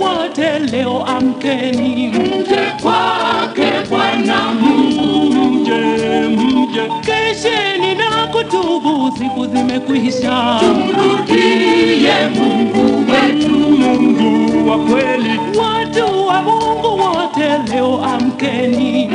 wateleo amkenikwake bwena m keceni nakutuguzi kuzimekuisadie munu wetmwwwaaunguwate leo amkeni.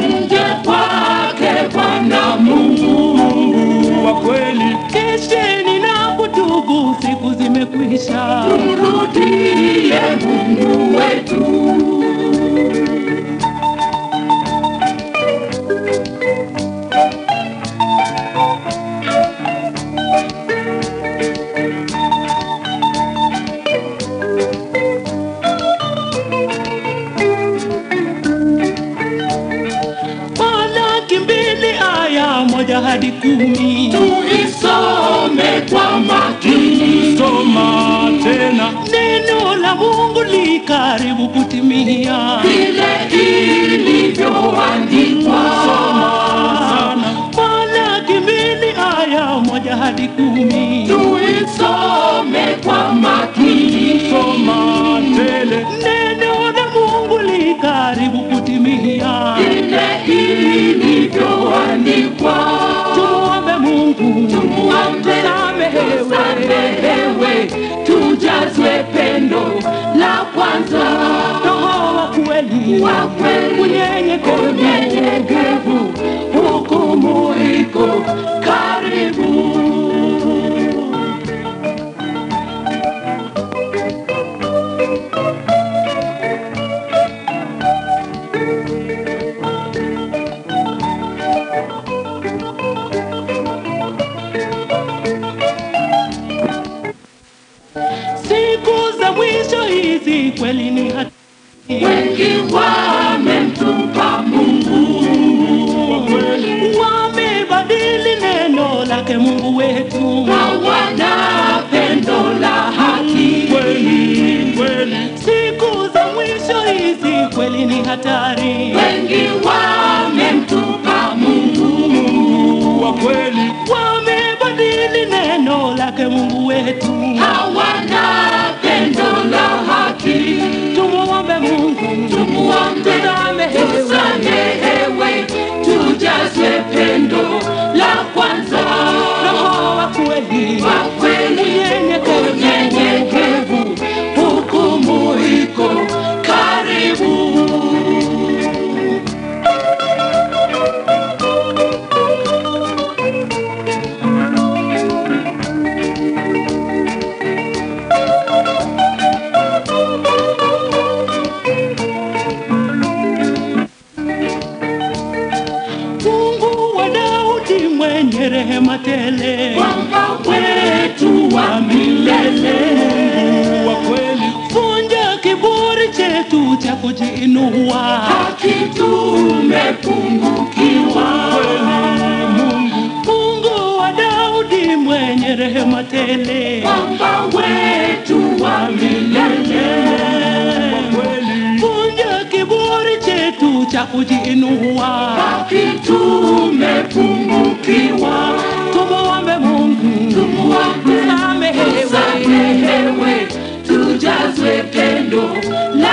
Moja hadi kumi. Tuisome kwa makini, Soma tena, neno la Mungu li karibu kutimia. vile ilivyoandikwa. sana Malaki mbili aya moja hadi kumi. Tuisome kwa makini, Soma tele, neno Mungu, tusamehewe. tujazwe pendo la kwanza, Roho wa kweli, unyenyekevu, hukumu iko karibu. siku hizi kweli ni hati. Wengi wamemtupa Mungu, wamebadili neno lake Mungu wetu. hawana pendo la haki. Kweli kweli, siku za mwisho hizi kweli ni hatari. Wengi wamemtupa rehema tele, Mwamba wetu wa milele, Mungu wa kweli, vunja kiburi chetu cha kujiinua. haki tumepungukiwa. Mungu, Mungu wa Daudi mwenye rehema tele, Mwamba wetu wa milele, cha kujiinua. haki. no